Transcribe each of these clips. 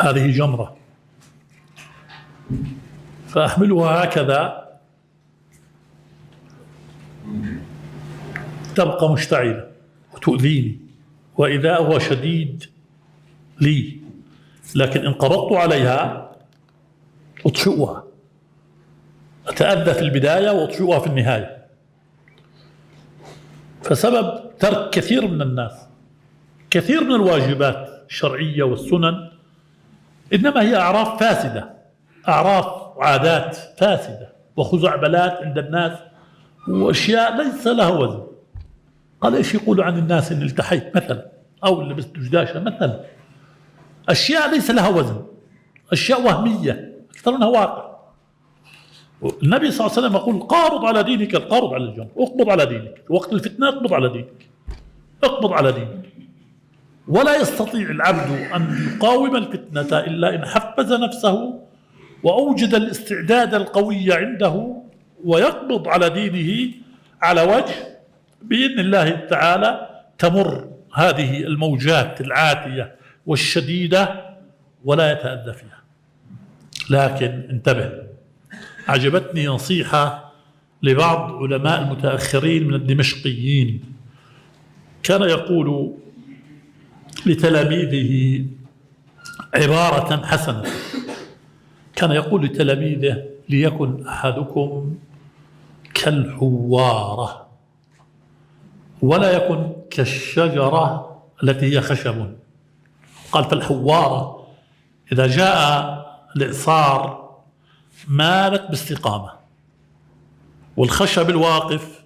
هذه جمرة. فأحملها هكذا. تبقى مشتعلة وتؤذيني. وإذا هو شديد لي. لكن إن قبضت عليها أطفئها. أتأذى في البداية وأطفئها في النهاية. فسبب ترك كثير من الناس. كثير من الواجبات. الشرعية والسنن إنما هي أعراف فاسدة أعراف وعادات فاسدة وخزعبلات عند الناس وأشياء ليس لها وزن. قال إيش يقولوا عن الناس إن التحيت مثلا أو اللي لبست جداشة مثلا؟ أشياء ليس لها وزن أشياء وهمية أكثر منها واقع. النبي صلى الله عليه وسلم يقول قابض على دينك القابض على الجنة اقبض على دينك وقت الفتنة اقبض على دينك اقبض على دينك. ولا يستطيع العبد أن يقاوم الفتنة إلا إن حفز نفسه وأوجد الاستعداد القوي عنده ويقبض على دينه على وجه بإذن الله تعالى تمر هذه الموجات العاتية والشديدة ولا يتأذى فيها. لكن انتبه عجبتني نصيحة لبعض علماء المتأخرين من الدمشقيين. كان يقول لتلاميذه عبارة حسنة. كان يقول لتلاميذه ليكن أحدكم كالحوارة ولا يكن كالشجرة التي هي خشب. قال فالحوارة إذا جاء الإعصار مالت باستقامة والخشب الواقف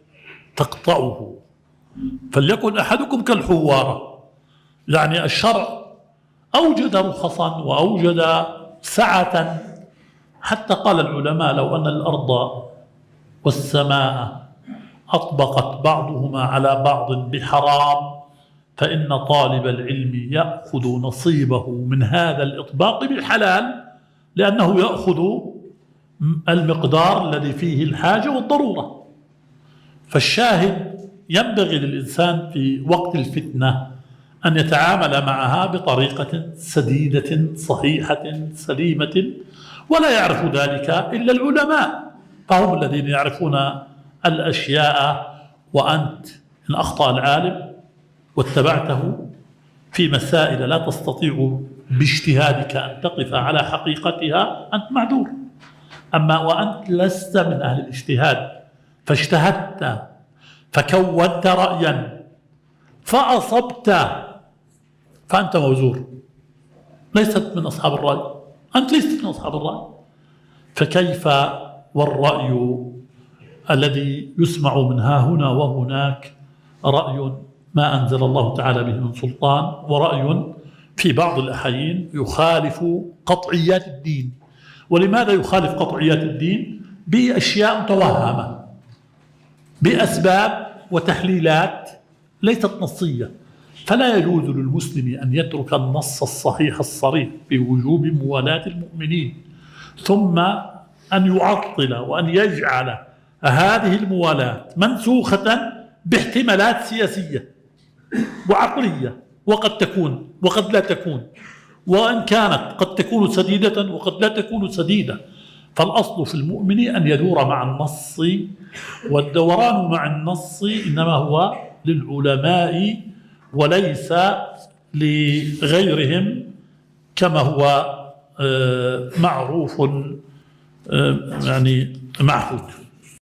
تقطعه فليكن أحدكم كالحوارة. يعني الشرع أوجد رخصا وأوجد سعة. حتى قال العلماء لو أن الأرض والسماء أطبقت بعضهما على بعض بحرام فإن طالب العلم يأخذ نصيبه من هذا الإطباق بالحلال لأنه يأخذ المقدار الذي فيه الحاجة والضرورة. فالشاهد ينبغي للإنسان في وقت الفتنة أن يتعامل معها بطريقة سديدة صحيحة سليمة ولا يعرف ذلك إلا العلماء. فهم الذين يعرفون الأشياء وأنت إن أخطأ العالم واتبعته في مسائل لا تستطيع باجتهادك أن تقف على حقيقتها أنت معذور. أما وأنت لست من أهل الاجتهاد فاجتهدت فكونت رأيا فأصبت فأنت موزور. ليست من أصحاب الرأي. أنت لست من أصحاب الرأي. فكيف والرأي الذي يسمع من ها هنا وهناك رأي ما أنزل الله تعالى به من سلطان ورأي في بعض الأحايين يخالف قطعيات الدين. ولماذا يخالف قطعيات الدين؟ بأشياء متوهمة بأسباب وتحليلات ليست نصية. فلا يجوز للمسلم أن يترك النص الصحيح الصريح بوجوب موالاة المؤمنين ثم أن يعطل وأن يجعل هذه الموالاة منسوخة باحتمالات سياسية وعقلية وقد تكون وقد لا تكون وإن كانت قد تكون سديدة وقد لا تكون سديدة. فالأصل في المؤمن أن يدور مع النص والدوران مع النص إنما هو للعلماء وليس لغيرهم كما هو آه، معروف آه، يعني معهود.